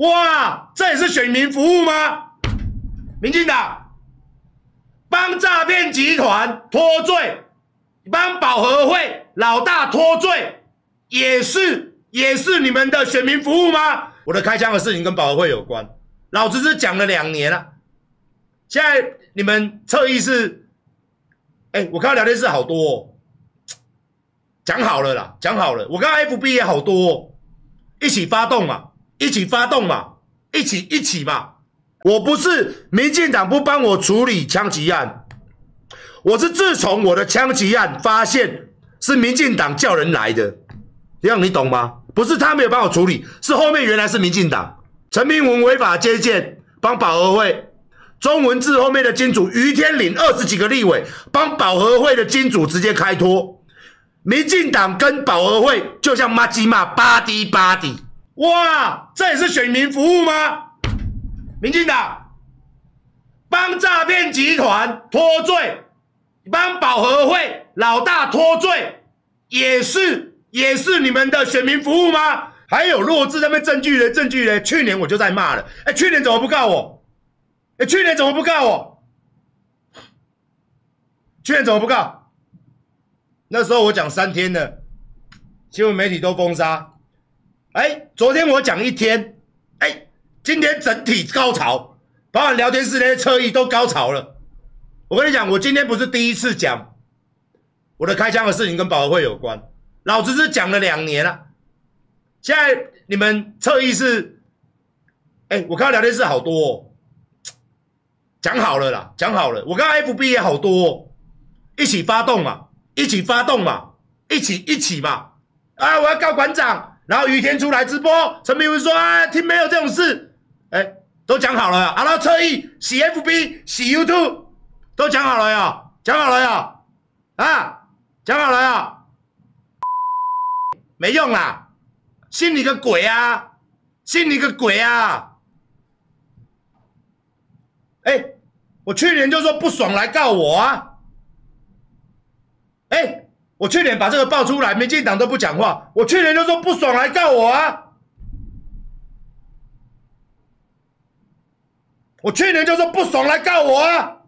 哇，这也是选民服务吗？民进党帮诈骗集团脱罪，帮保和会老大脱罪，也是也是你们的选民服务吗？我的开枪的事情跟保和会有关，老子是讲了两年了，现在你们侧翼是，哎，我看到聊天室好多、哦，讲好了啦，讲好了，我看到 FB 也好多、一起发动嘛，一起发动嘛，一起一起嘛。我不是民进党不帮我处理枪击案，我是自从我的枪击案发现是民进党叫人来的，这样你懂吗？不是他没有帮我处理，是后面原来是民进党陈明文违法接见，帮保和会中文字后面的金主于天领二十几个立委，帮保和会的金主直接开脱。民进党跟保和会就像妈鸡骂巴滴巴滴，哇，这也是选民服务吗？民进党帮诈骗集团脱罪，帮保和会老大脱罪，也是也是你们的选民服务吗？还有弱智那边证据嘞，证据嘞，去年我就在骂了，哎，去年怎么不告我？哎，去年怎么不告我？去年怎么不告？那时候我讲三天了，新闻媒体都封杀。哎，昨天我讲一天，哎。今天整体高潮，包含聊天室那些侧翼都高潮了。我跟你讲，我今天不是第一次讲我的开枪的事情跟保和会有关，老子是讲了两年了。现在你们侧翼是，哎，我看到聊天室好多，哦，讲好了啦，讲好了。我看到 FB 也好多，哦，一起发动嘛，一起发动嘛，一起一起嘛。啊，我要告馆长，然后于天出来直播，陈明文说啊，听没有这种事。哎，都讲好了呀！阿拉特意洗 FB、洗 YouTube，都讲好了呀，讲好了呀，啊，讲好了呀，没用啦，信你个鬼啊！信你个鬼啊！哎，我去年就说不爽来告我啊！我去年把这个爆出来，民进党都不讲话，我去年就说不爽来告我啊！我去年就说不爽来告我啊！